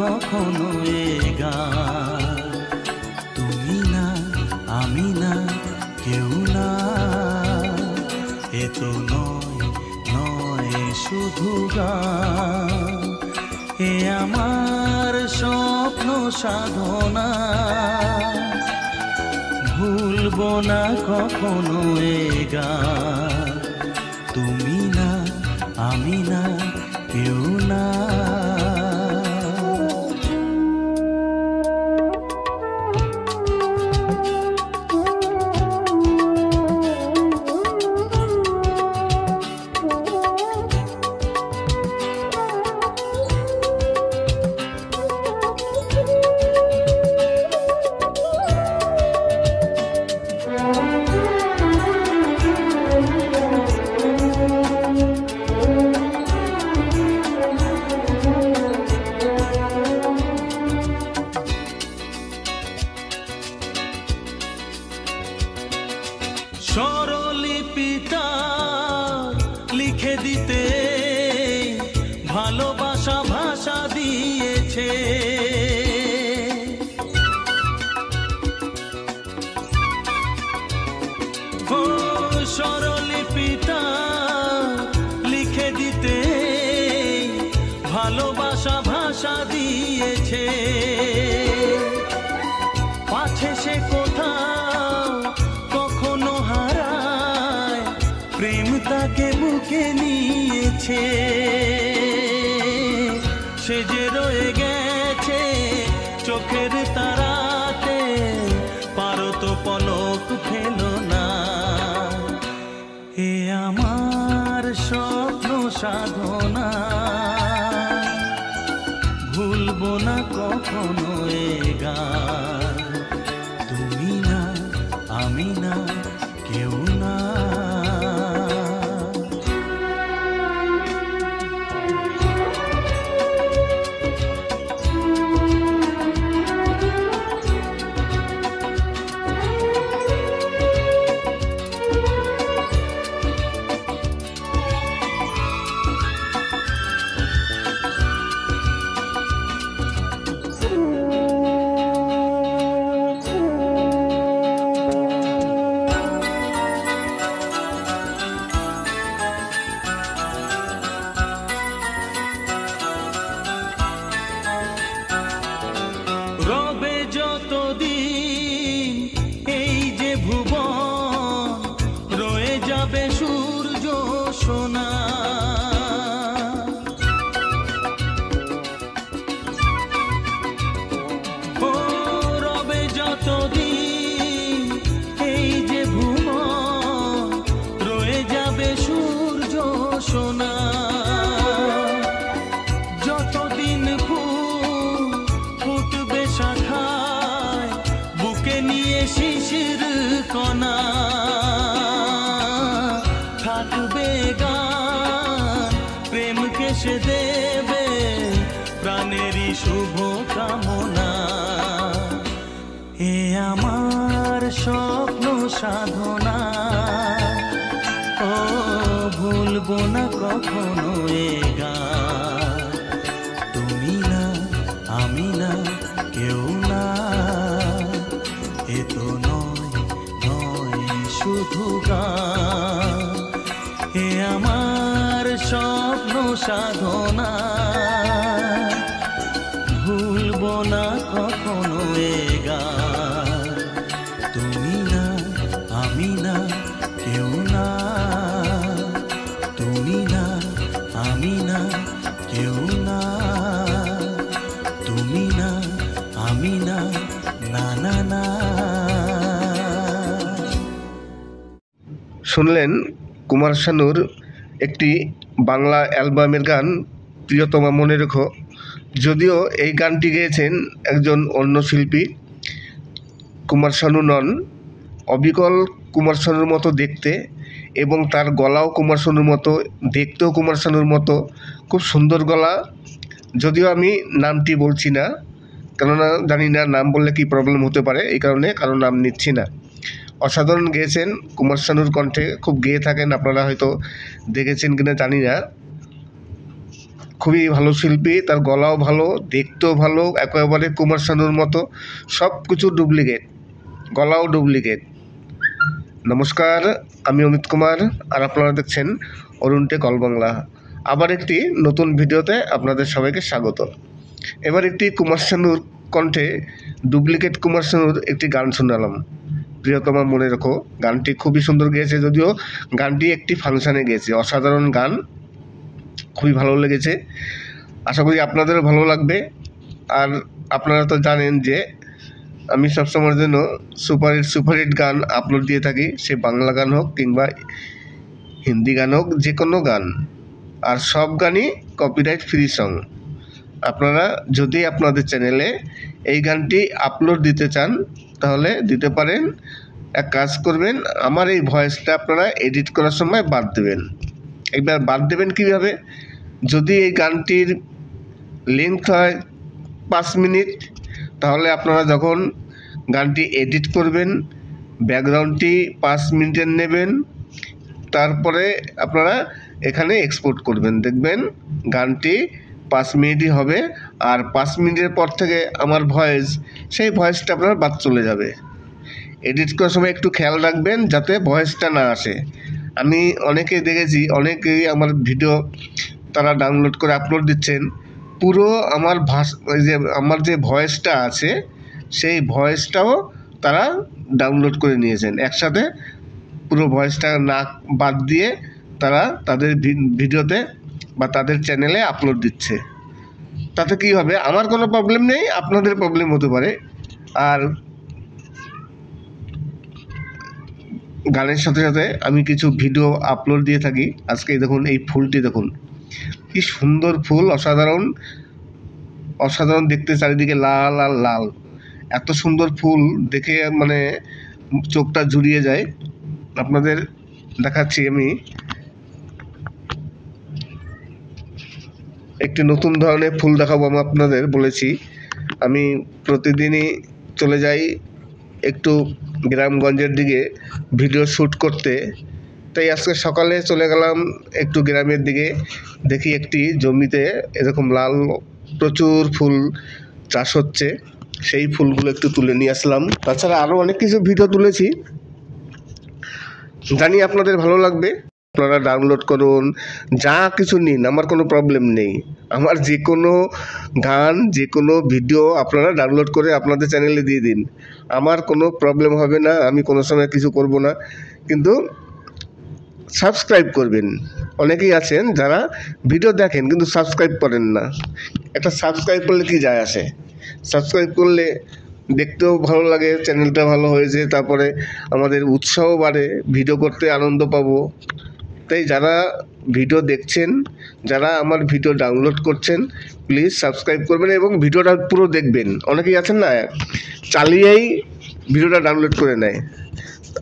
কখনো এ তুমি না, আমি না, কেউ না। এ তো নয় নয় শুধু এ আমার স্বপ্ন সাধনা। ভুলবো না কখনো এ তুমি না, আমি না, কেউ না। স্বরলিপিতা লিখে দিতে ভালোবাসা ভাষা দিয়েছে। ও লিখে দিতে ভালোবাসা ভাষা দিয়েছে। সাধনা। ভুলব না কখনো এ গান। attendu. সাধনা। ও, ভুলবো না কখনো এ গান তুমি না, আমি না, কেউ না। এ তো নয় নয় শুধু গান এ আমার স্বপ্ন সাধনা। আমি না, কেউ না, তুমি না, আমি না না না না। শুনলেন কুমার শানুর একটি বাংলা অ্যালবামের গান, প্রিয়তমা মনে রেখো। যদিও এই গানটি গেয়েছেন একজন অন্য শিল্পী, কুমার শানু নন, অবিকল কুমার শানুর মতো দেখতে এবং তার গলাও কুমার শানুর মতো, দেখতেও কুমার শানুর মতো। খুব সুন্দর গলা। যদিও আমি নামটি বলছি না, কেননা জানি না নাম বললে কি প্রবলেম হতে পারে এই কারণে কারও নাম নিচ্ছি না। অসাধারণ গেয়েছেন কুমার শানুর কণ্ঠে। খুব গেয়ে থাকেন, আপনারা হয়তো দেখেছেন কিনা জানি না। খুবই ভালো শিল্পী, তার গলাও ভালো, দেখতেও ভালো, একেবারে কুমার শানুর মতো। সব কিছু ডুপ্লিকেট গলাও ডুপ্লিকেট নমস্কার, আমি অমিত কুমার, আর আপনারা দেখছেন অরুণ টেক অল বাংলা। আবার একটি নতুন ভিডিওতে আপনাদের সবাইকে স্বাগত। এবার একটি কুমার শানুর কণ্ঠে ডুপ্লিকেট কুমার শানুর একটি গান শোনালাম। প্রিয়তমা, মনে রেখো, গানটি খুবই সুন্দর গেয়েছে, যদিও গানটি একটি ফাংশানে গেয়েছে। অসাধারণ গান, খুবই ভালো লেগেছে। আশা করি আপনাদেরও ভালো লাগবে। আর আপনারা তো জানেন যে আমি সবসময়ের জন্য সুপারহিট সুপারহিট গান আপলোড দিয়ে থাকি। সে বাংলা গান হোক কিংবা হিন্দি গান হোক যে কোনো গান। আর সব গানই কপিরাইট ফ্রি সং আপনারা যদি আপনাদের চ্যানেলে এই গানটি আপলোড দিতে চান, তাহলে দিতে পারেন। এক কাজ করবেন, আমার এই ভয়েসটা আপনারা এডিট করার সময় বাদ দেবেন। একবার বাদ দেবেন কীভাবে? যদি এই গানটির লেন্থ হয় পাঁচ মিনিট তাহলে আপনারা যখন গানটি এডিট করবেন ব্যাকগ্রাউন্ডটি পাঁচ মিনিটের নেবেন, তারপরে আপনারা এখানে এক্সপোর্ট করবেন। দেখবেন গানটি পাঁচ মিনিটই হবে আর পাঁচ মিনিটের পর থেকে আমার ভয়েস সেই ভয়েসটা আপনার বাদ চলে যাবে। এডিট করার সময় একটু খেয়াল রাখবেন যাতে ভয়েসটা না আসে। আমি অনেকে দেখেছি, অনেকেই আমার ভিডিও তারা ডাউনলোড করে আপলোড দিচ্ছেন। পুরো আমার ভাষ যে আমার যে ভয়েসটা আছে, সেই ভয়েসটাও তারা ডাউনলোড করে নিয়েছেন। একসাথে পুরো ভয়েসটা না বাদ দিয়ে তারা তাদের ভিডিওতে বা তাদের চ্যানেলে আপলোড দিচ্ছে। তাতে কী হবে? আমার কোনো প্রবলেম নেই, আপনাদের প্রবলেম হতে পারে। আর গানের সাথে সাথে আমি কিছু ভিডিও আপলোড দিয়ে থাকি। আজকে দেখুন, এই ফুলটি দেখুন। কি সুন্দর ফুল, অসাধারণ। অসাধারণ দেখতে চারিদিকে লাল আর লাল। এত সুন্দর ফুল দেখে মানে চোখটা জুড়িয়ে যায়। আপনাদের দেখাচ্ছি আমি। একটি নতুন ধরনের ফুল দেখাবো আমি আপনাদের, বলেছি। আমি প্রতিদিনই চলে যাই একটু গ্রামগঞ্জের দিকে ভিডিও শ্যুট করতে। তাই আজকে সকালে চলে গেলাম একটু গ্রামের দিকে। দেখি একটি জমিতে এরকম লাল প্রচুর ফুল চাষ হচ্ছে। সেই ফুলগুলো একটু তুলে নিয়ে আসলাম। তাছাড়া আরও অনেক কিছু ভিডিও তুলেছি। জানি আপনাদের ভালো লাগবে। আপনারা ডাউনলোড করুন। যা কিছু নিন, আমার কোনো প্রবলেম নেই। আমার যে কোনো গান যে কোনো ভিডিও আপনারা ডাউনলোড করে আপনাদের চ্যানেলে দিয়ে দিন। আমার কোনো প্রবলেম হবে না, আমি কোনো সময় কিছু করব না। কিন্তু সাবস্ক্রাইব করবেন। অনেকেই আছেন যারা ভিডিও দেখেন কিন্তু সাবস্ক্রাইব করেন না। একটা সাবস্ক্রাইব করলে কি যায় আসে? সাবস্ক্রাইব করলে দেখতেও ভালো লাগে, চ্যানেলটা ভালো হয়েছে, তারপরে আমাদের উৎসাহ বাড়ে, ভিডিও করতে আনন্দ পাবো। তাই যারা ভিডিও দেখছেন, যারা আমার ভিডিও ডাউনলোড করছেন, প্লিজ সাবস্ক্রাইব করবেন এবং ভিডিওটা পুরো দেখবেন। অনেকেই আছেন না, চালিয়েই ভিডিওটা ডাউনলোড করে নেয়।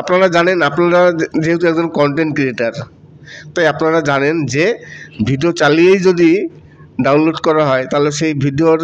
আপনারা জানেন, আপনারা যেহেতু একজন কন্টেন্ট ক্রিয়েটার তাই আপনারা জানেন যে ভিডিও চালিয়েই যদি ডাউনলোড করা হয়, তাহলে সেই ভিডিওর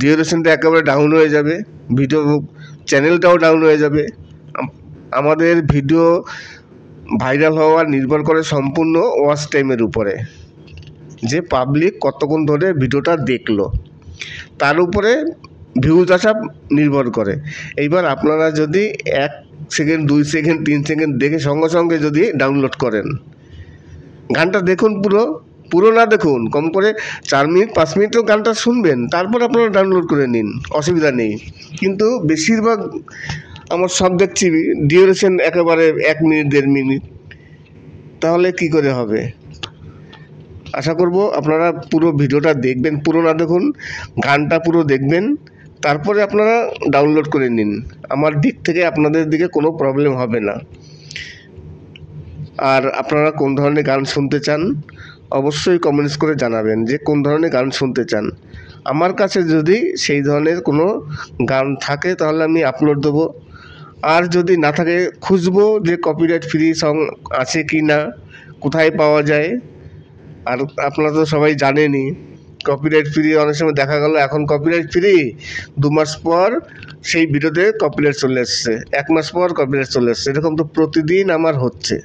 ডিউরেশনটা একেবারে ডাউন হয়ে যাবে ভিডিও চ্যানেলটাও ডাউন হয়ে যাবে। আমাদের ভিডিও ভাইরাল হওয়া নির্ভর করে সম্পূর্ণ ওয়াচ টাইমের উপরে, যে পাবলিক কতক্ষণ ধরে ভিডিওটা দেখল। তার উপরে ভিউজ আসা নির্ভর করে। এইবার আপনারা যদি এক সেকেন্ড দুই সেকেন্ড তিন সেকেন্ড দেখে সঙ্গে সঙ্গে যদি ডাউনলোড করেন। গানটা দেখুন পুরো পুরো না দেখুন, কম করে চার মিনিট, পাঁচ মিনিটও গানটা শুনবেন, তারপর আপনারা ডাউনলোড করে নিন, অসুবিধা নেই। কিন্তু বেশিরভাগ আমার সব দেখছি ডিউরেশন একেবারে এক মিনিট, দেড় মিনিট, তাহলে কি করে হবে? আশা করব আপনারা পুরো ভিডিওটা দেখবেন, পুরো না দেখুন, গানটা পুরো দেখবেন তারপরে আপনারা ডাউনলোড করে নিন। আমার দিক থেকে আপনাদের দিকে কোনো প্রবলেম হবে না। আর আপনারা কোন ধরনের গান শুনতে চান, অবশ্যই কমেন্টস করে জানাবেন যে কোন ধরনের গান শুনতে চান। আমার কাছে যদি সেই ধরনের কোনো গান থাকে, তাহলে আমি আপলোড দেবো। আর যদি না থাকে, খুঁজবো যে কপিরাইট ফ্রি সং আছে কি না কোথায় পাওয়া যায়। আর আপনারা তো সবাই জানেনই। কপিরাইট ফ্রি অনেক সময় দেখা গেল, এখন কপিরাইট ফ্রি দু মাস পর সেই ভিডিওতে কপিরাইট চলে এসছে। এক মাস পর কপিরাইট চলে এসছে। এরকম তো প্রতিদিন আমার হচ্ছে।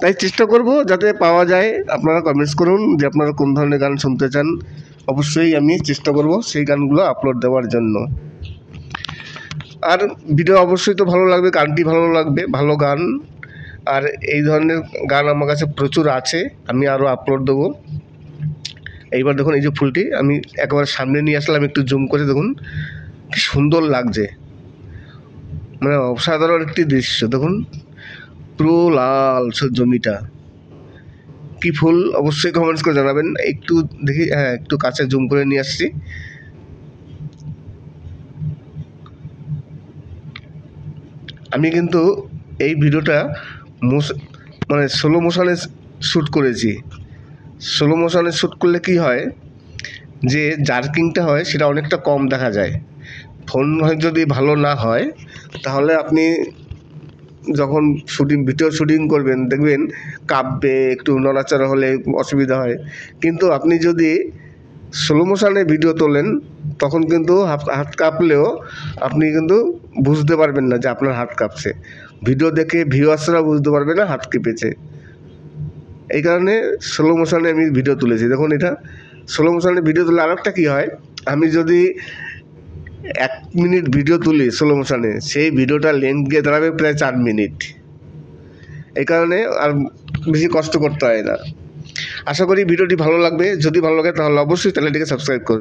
তাই চেষ্টা করব যাতে পাওয়া যায়। আপনারা কমেন্টস করুন যে আপনারা কোন ধরনের গান শুনতে চান। অবশ্যই আমি চেষ্টা করব সেই গানগুলো আপলোড দেওয়ার জন্য। আর ভিডিও অবশ্যই তো ভালো লাগবে, গানটি ভালো লাগবে, ভালো গান। আর এই ধরনের গান আমার কাছে প্রচুর আছে, আমি আরও আপলোড দেবো। এইবার দেখুন এই যে ফুলটি, আমি একেবারে সামনে নিয়ে আসলাম, একটু জুম করে দেখুন। কি সুন্দর লাগছে। মানে অসাধারণ একটি দৃশ্য, দেখুন। পুরো লাল জমিটা। কি ফুল? অবশ্যই কমেন্টস করে জানাবেন। একটু দেখি হ্যাঁ একটু কাছে জুম করে নিয়ে আসছি। আমি কিন্তু এই ভিডিওটা মানে স্লো মোশনে শ্যুট করেছি। স্লো মোশনে শ্যুট করলে কি হয়? যে জার্কিংটা হয়, সেটা অনেকটা কম দেখা যায়। ফোন যদি ভালো না হয়, তাহলে আপনি যখন শুটিং ভিডিও শুটিং করবেন, দেখবেন কাঁপবে, একটু নড়াচড়া হলে অসুবিধা হয়। কিন্তু আপনি যদি স্লো মোশনে ভিডিও তোলেন, তখন কিন্তু হাত হাত কাঁপলেও আপনি কিন্তু বুঝতে পারবেন না যে আপনার হাত কাঁপছে। ভিডিও দেখে ভিউয়ার্সরা বুঝতে পারবে না হাত কেঁপেছে। এই কারণে স্লো মোশনে আমি ভিডিও তুলেছি। দেখুন এটা স্লো মোশনে ভিডিও তুলে আরেকটা কী হয়? আমি যদি এক মিনিট ভিডিও তুলি স্লো মোশনে সেই ভিডিওটা লেন্থ গিয়ে দাঁড়াবে প্রায় চার মিনিট। এই কারণে আর বেশি কষ্ট করতে হয় না। আশা করি ভিডিওটি ভালো লাগবে। যদি ভালো লাগে তাহলে অবশ্যই চ্যানেলটিকে সাবস্ক্রাইব করবে।